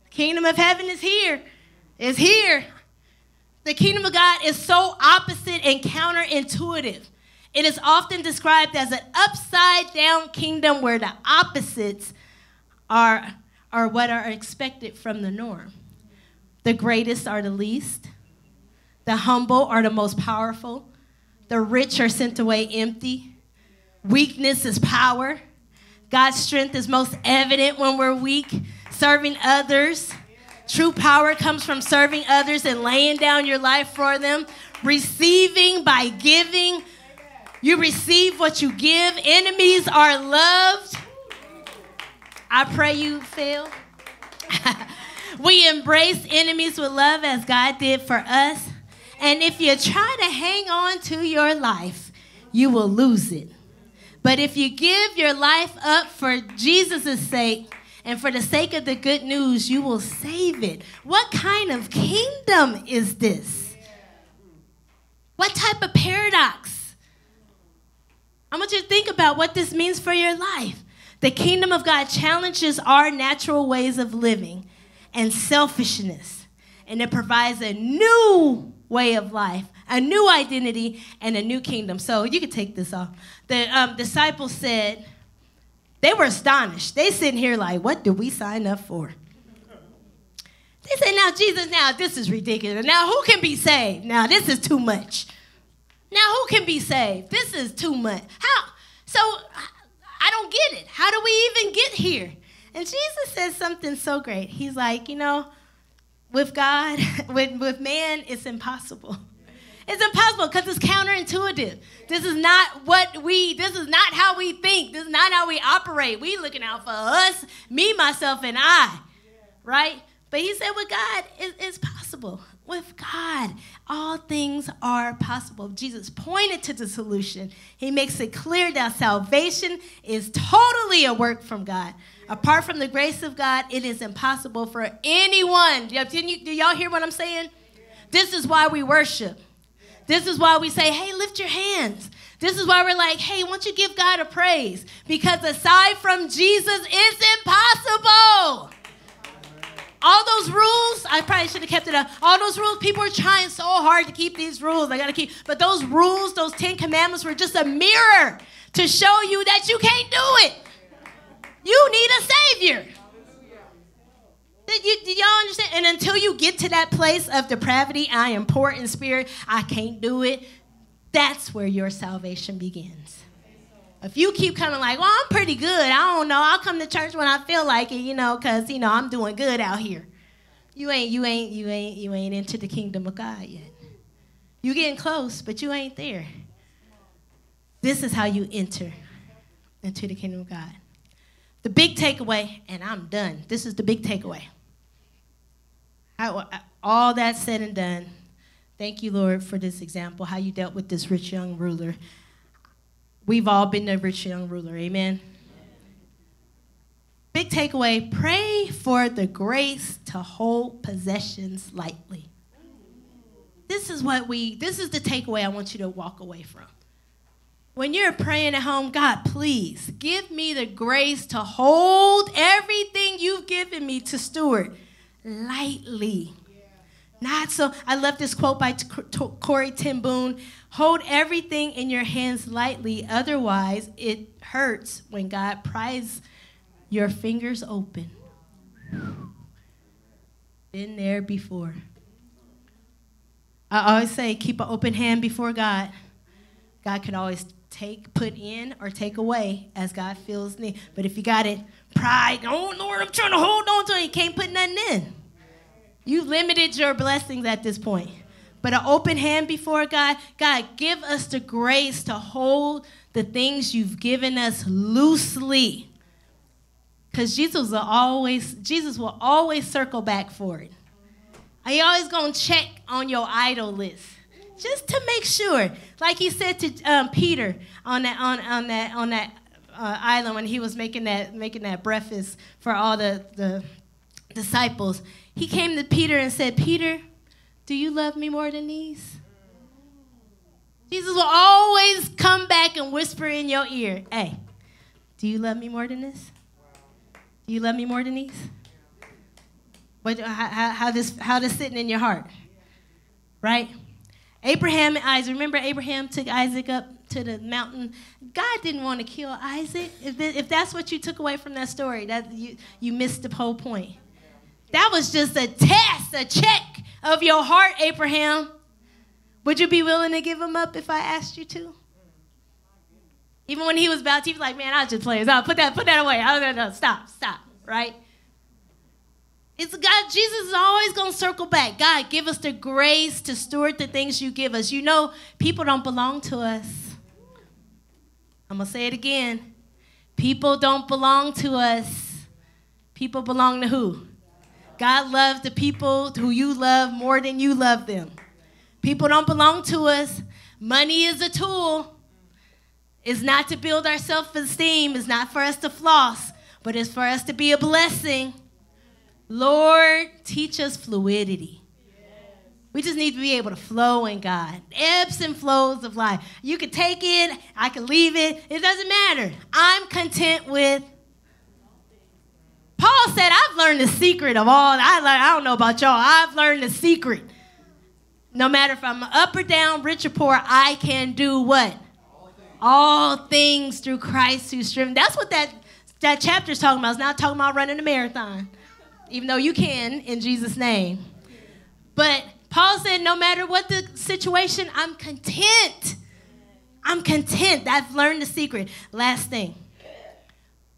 The kingdom of heaven is here. Is here. The kingdom of God is so opposite and counterintuitive. It is often described as an upside down kingdom where the opposites are, are what are expected from the norm. The greatest are the least. The humble are the most powerful. The rich are sent away empty. Weakness is power. God's strength is most evident when we're weak, serving others. True power comes from serving others and laying down your life for them. Receiving by giving. You receive what you give. Enemies are loved. I pray you fail. We embrace enemies with love as God did for us. And if you try to hang on to your life, you will lose it. But if you give your life up for Jesus' sake and for the sake of the good news, you will save it. What kind of kingdom is this? What type of paradox? I want you to think about what this means for your life. The kingdom of God challenges our natural ways of living and selfishness. And it provides a new way of life, a new identity, and a new kingdom. So you can take this off. The um, disciples said, they were astonished. They sitting here like, what do we sign up for? They said, now, Jesus, now this is ridiculous. Now, who can be saved? Now, this is too much. Now, who can be saved? This is too much. How? So, I don't get it. How do we even get here? And Jesus says something so great. He's like, you know, with God, with, with man, it's impossible. It's impossible because it's counterintuitive. This is not what we, this is not how we think. This is not how we operate. We looking out for us, me, myself, and I. Right? But he said with God, it, it's possible. With God, all things are possible. Jesus pointed to the solution. He makes it clear that salvation is totally a work from God. Apart from the grace of God, it is impossible for anyone. Do y'all hear what I'm saying? This is why we worship. This is why we say, hey, lift your hands. This is why we're like, hey, won't you give God a praise? Because aside from Jesus, it's impossible. All those rules, I probably should have kept it up. All those rules, people are trying so hard to keep these rules. I gotta keep, but those rules, those Ten Commandments were just a mirror to show you that you can't do it. You need a savior. Did, you, did y'all understand? And until you get to that place of depravity, I am poor in spirit, I can't do it, that's where your salvation begins. If you keep coming like, well, I'm pretty good. I don't know. I'll come to church when I feel like it, you know, because you know I'm doing good out here. You ain't, you ain't, you ain't, you ain't into the kingdom of God yet. You getting close, but you ain't there. This is how you enter into the kingdom of God. The big takeaway, and I'm done. This is the big takeaway. all that said and done, thank you, Lord, for this example, how you dealt with this rich young ruler. We've all been a rich young ruler, amen? Big takeaway pray for the grace to hold possessions lightly. This is what we, this is the takeaway I want you to walk away from. When you're praying at home, God, please give me the grace to hold everything you've given me to steward lightly. Not so. I love this quote by Corrie ten Boom Hold everything in your hands lightly, otherwise, it hurts when God pries your fingers open. Been there before. I always say, keep an open hand before God. God can always take, put in, or take away as God feels need. But if you got it, pride, oh Lord, I'm trying to hold on to it, you can't put nothing in. You limited your blessings at this point. But an open hand before God, God, give us the grace to hold the things you've given us loosely. Because Jesus will always, Jesus will always circle back for it. Are you always gonna check on your idol list? Just to make sure. Like he said to um, Peter on that on, on that on that uh, island when he was making that making that breakfast for all the, the disciples. He came to Peter and said, Peter, do you love me more than these? Jesus will always come back and whisper in your ear, Hey, do you love me more than this? Do you love me more than these? What, how, how, this, how this sitting in your heart? Right? Abraham and Isaac. Remember, Abraham took Isaac up to the mountain. God didn't want to kill Isaac. If, that's what you took away from that story, that you, you missed the whole point. That was just a test, a check of your heart, Abraham. Would you be willing to give him up if I asked you to? Even when he was about to, he was like, man, I'll just play. I'll put that, put that away. I'll, no, no, stop, stop, right? It's God, Jesus is always going to circle back. God, give us the grace to steward the things you give us. You know, people don't belong to us. I'm going to say it again. People don't belong to us. People belong to who? God loves the people who you love more than you love them. People don't belong to us. Money is a tool. It's not to build our self esteem, it's not for us to floss, but it's for us to be a blessing. Lord, teach us fluidity. We just need to be able to flow in God. Ebbs and flows of life. You can take it, I can leave it. It doesn't matter. I'm content with Paul said, I've learned the secret of all. I, I don't know about y'all. I've learned the secret. No matter if I'm up or down, rich or poor, I can do what? All things, all things through Christ who's striven. That's what that, that chapter is talking about. It's not talking about running a marathon, even though you can in Jesus' name. But Paul said, no matter what the situation, I'm content. I'm content. I've learned the secret. Last thing.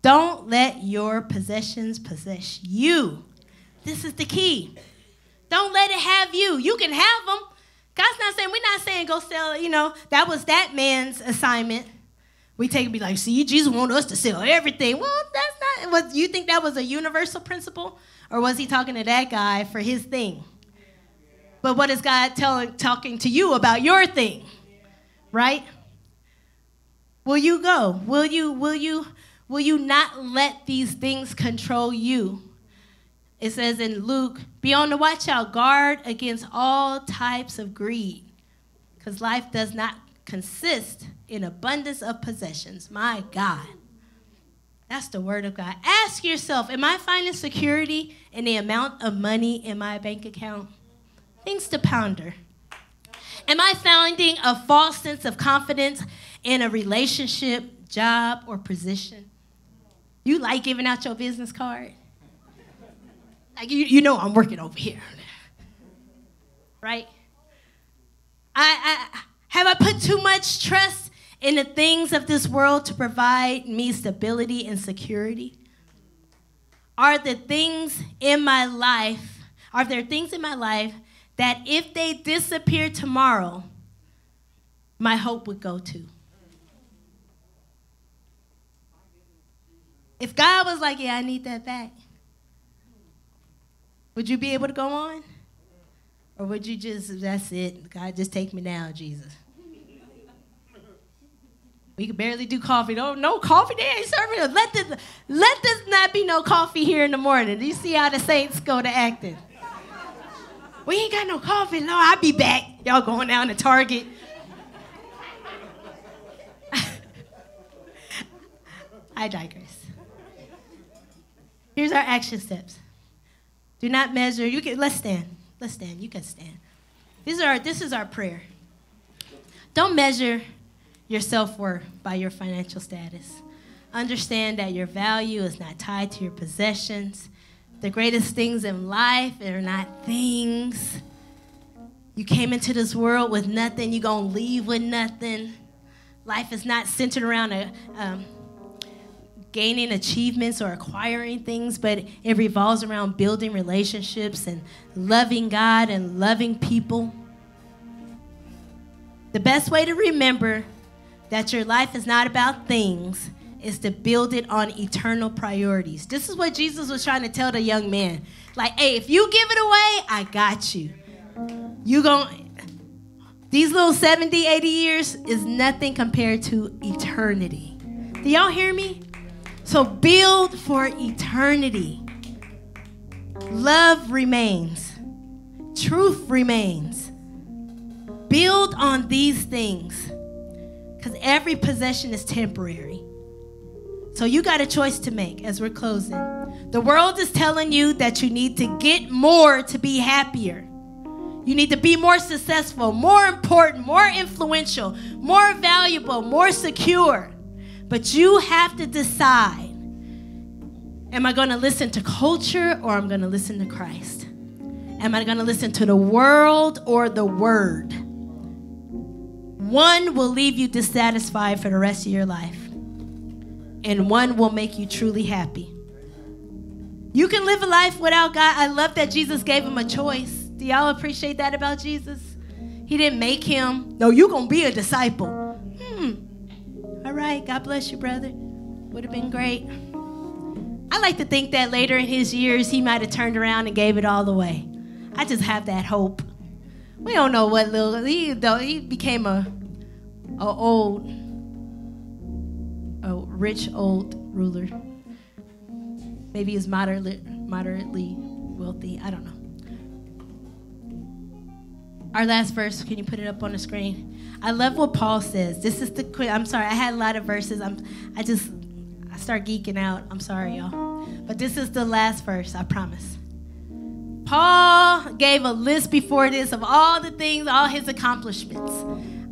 Don't let your possessions possess you. This is the key. Don't let it have you. You can have them. God's not saying, we're not saying go sell, you know, that was that man's assignment. We take and be like, see, Jesus want us to sell everything. Well, that's not, was, you think that was a universal principle? Or was he talking to that guy for his thing? But what is God telling, talking to you about your thing? Right? Will you go? Will you, will you, Will you not let these things control you? It says in Luke, be on the watch out, guard against all types of greed, because life does not consist in abundance of possessions. My God. That's the word of God. Ask yourself, am I finding security in the amount of money in my bank account? Things to ponder. Am I finding a false sense of confidence in a relationship, job, or position? You like giving out your business card? Like, you, you know I'm working over here. Right? I, I have I put too much trust in the things of this world to provide me stability and security? Are the things in my life, are there things in my life that if they disappear tomorrow, my hope would go to? If God was like, yeah, I need that back, would you be able to go on? Or would you just, that's it, God, just take me now, Jesus? We could barely do coffee. No, no coffee. They ain't serving us. Let this, let this not be no coffee here in the morning. Do you see how the saints go to acting? We ain't got no coffee. No, I'll be back. Y'all going down to Target. I digress. Here's our action steps. Do not measure. You can let's stand. Let's stand. You can stand. These are this is our prayer. Don't measure your self-worth by your financial status. Understand that your value is not tied to your possessions. The greatest things in life are not things. You came into this world with nothing, you're going to leave with nothing. Life is not centered around a, um, gaining achievements or acquiring things, but it revolves around building relationships and loving God and loving people. The best way to remember that your life is not about things is to build it on eternal priorities. This is what Jesus was trying to tell the young man. Like, hey, if you give it away, I got you. You going these little 70, 80 years is nothing compared to eternity. Do y'all hear me? So build for eternity. Love remains. Truth remains. Build on these things. Because every possession is temporary. So you got a choice to make as we're closing. The world is telling you that you need to get more to be happier. You need to be more successful, more important, more influential, more valuable, more secure. But you have to decide am I going to listen to culture or I'm going to listen to Christ? Am I going to listen to the world or the word? One will leave you dissatisfied for the rest of your life and one will make you truly happy. You can live a life without God. I love that Jesus gave him a choice. Do y'all appreciate that about Jesus? He didn't make him, no, you're going to be a disciple. Hmm. All right. God bless you, brother. Would have been great. I like to think that later in his years, he might have turned around and gave it all away. I just have that hope. We don't know what little he though he became a, a old a rich old ruler. Maybe moderately, moderately wealthy. I don't know. Our last verse, can you put it up on the screen? I love what Paul says. This is the quick. I'm sorry, I had a lot of verses. I'm, I just, I start geeking out. I'm sorry, y'all. But this is the last verse, I promise. Paul gave a list before this of all the things, all his accomplishments.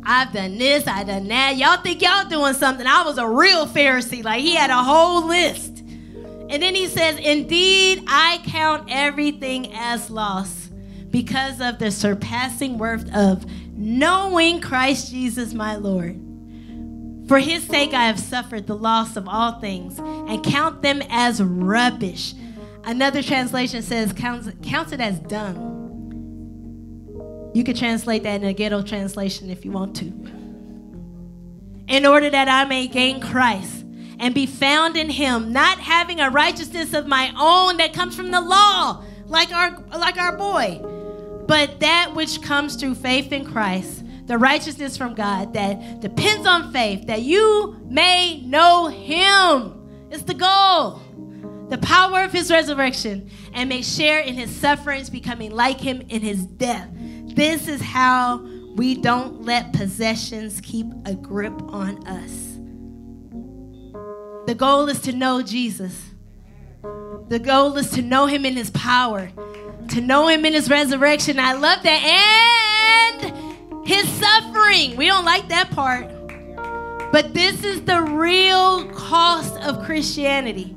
I've done this, I've done that. Y'all think y'all doing something. I was a real Pharisee. Like he had a whole list. And then he says, Indeed, I count everything as loss because of the surpassing worth of knowing Christ Jesus my Lord. For his sake, I have suffered the loss of all things and count them as rubbish. Another translation says, counts, counts it as dung you could translate that in a ghetto translation if you want to. In order that I may gain Christ and be found in him, not having a righteousness of my own that comes from the law, like our like our boy, but that which comes through faith in Christ, the righteousness from God that depends on faith, that you may know him. It's the goal. The power of his resurrection and may share in his sufferings, becoming like him in his death this is how we don't let possessions keep a grip on us. The goal is to know Jesus. The goal is to know him in his power, to know him in his resurrection. I love that. And his suffering. We don't like that part. But this is the real cost of Christianity.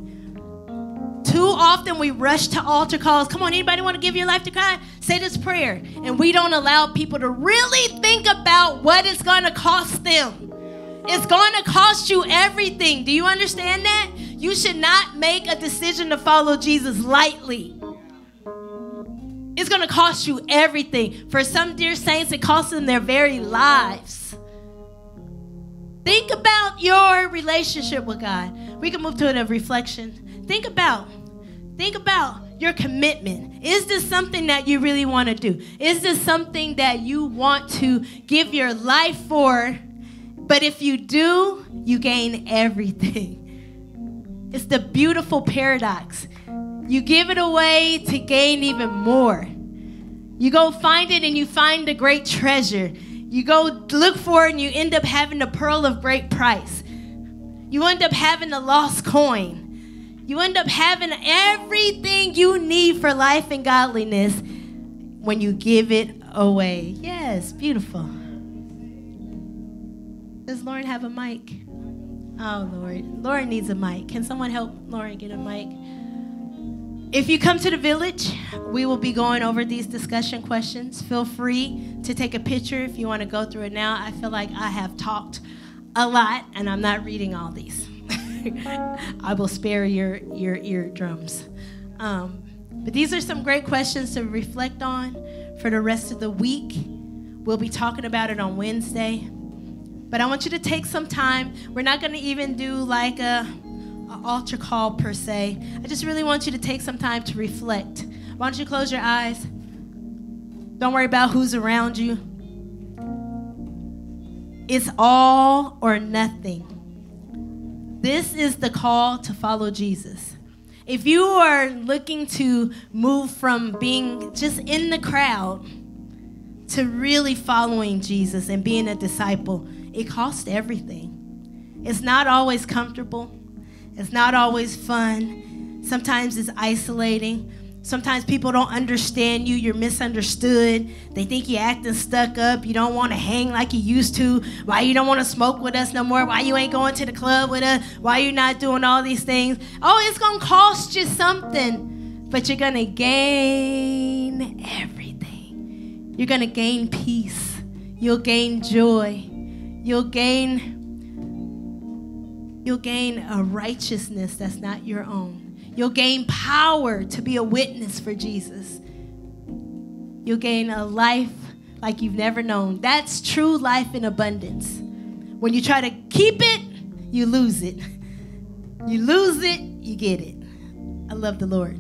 Too often we rush to altar calls. Come on, anybody want to give your life to God? Say this prayer. And we don't allow people to really think about what it's going to cost them. It's going to cost you everything. Do you understand that? You should not make a decision to follow Jesus lightly. It's going to cost you everything. For some dear saints, it costs them their very lives. Think about your relationship with God. We can move to a reflection. Think about Think about your commitment. Is this something that you really want to do? Is this something that you want to give your life for? But if you do, you gain everything. It's the beautiful paradox. You give it away to gain even more. You go find it and you find a great treasure. You go look for it and you end up having a pearl of great price. You end up having a lost coin. You end up having everything you need for life and godliness when you give it away. Yes, beautiful. Does Lauren have a mic? Oh, Lord. Lauren needs a mic. Can someone help Lauren get a mic? If you come to the village, we will be going over these discussion questions. Feel free to take a picture if you want to go through it now. I feel like I have talked a lot and I'm not reading all these. I will spare your, your eardrums. Um, but these are some great questions to reflect on for the rest of the week. We'll be talking about it on Wednesday. But I want you to take some time. We're not going to even do like a altar call per se. I just really want you to take some time to reflect. Why don't you close your eyes? Don't worry about who's around you. It's all or nothing. This is the call to follow Jesus. If you are looking to move from being just in the crowd to really following Jesus and being a disciple, it costs everything. It's not always comfortable. It's not always fun. Sometimes it's isolating. Sometimes people don't understand you. You're misunderstood. They think you're acting stuck up. You don't want to hang like you used to. Why you don't want to smoke with us no more? Why you ain't going to the club with us? Why you not doing all these things? Oh, it's going to cost you something. But you're going to gain everything. You're going to gain peace. You'll gain joy. You'll gain You'll gain a righteousness that's not your own. You'll gain power to be a witness for Jesus. You'll gain a life like you've never known. That's true life in abundance. When you try to keep it, you lose it. You lose it, you get it. I love the Lord.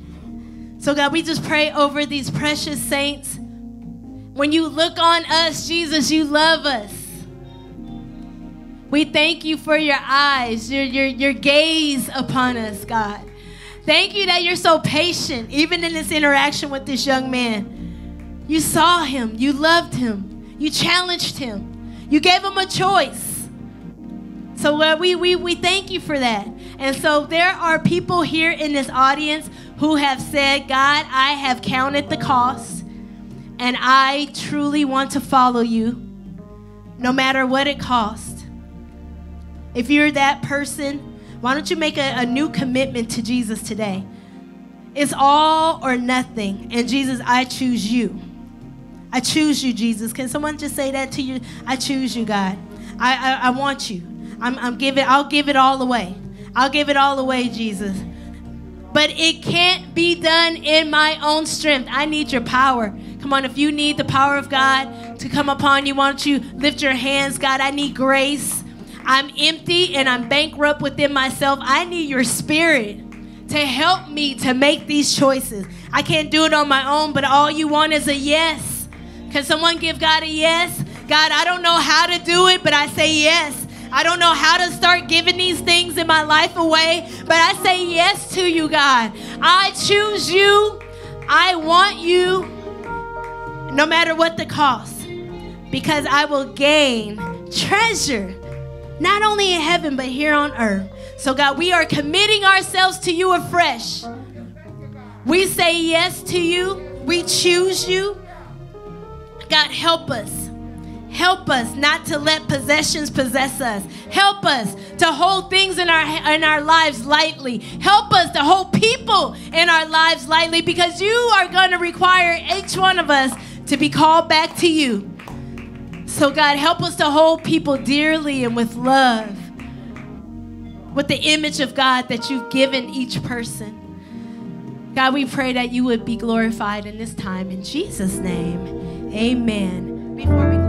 So, God, we just pray over these precious saints. When you look on us, Jesus, you love us. We thank you for your eyes, your, your, your gaze upon us, God. Thank you that you're so patient, even in this interaction with this young man. You saw him, you loved him, you challenged him, you gave him a choice. So uh, we, we, we thank you for that. And so there are people here in this audience who have said, God, I have counted the cost, and I truly want to follow you, no matter what it costs. If you're that person, why don't you make a, a new commitment to Jesus today? It's all or nothing. And Jesus, I choose you. I choose you, Jesus. Can someone just say that to you? I choose you, God. I, I, I want you. I'm, I'm giving, I'll give it all away. I'll give it all away, Jesus. But it can't be done in my own strength. I need your power. Come on, if you need the power of God to come upon you, why don't you lift your hands? God, I need grace. I'm empty and I'm bankrupt within myself. I need your spirit to help me to make these choices. I can't do it on my own, but all you want is a yes. Can someone give God a yes? God, I don't know how to do it, but I say yes. I don't know how to start giving these things in my life away, but I say yes to you, God. I choose you. I want you, no matter what the cost, because I will gain treasure not only in heaven, but here on earth. So, God, we are committing ourselves to you afresh. We say yes to you, we choose you. God, help us. Help us not to let possessions possess us. Help us to hold things in our in our lives lightly. Help us to hold people in our lives lightly because you are going to require each one of us to be called back to you. So, God, help us to hold people dearly and with love, with the image of God that you've given each person. God, we pray that you would be glorified in this time. In Jesus' name, amen. Before we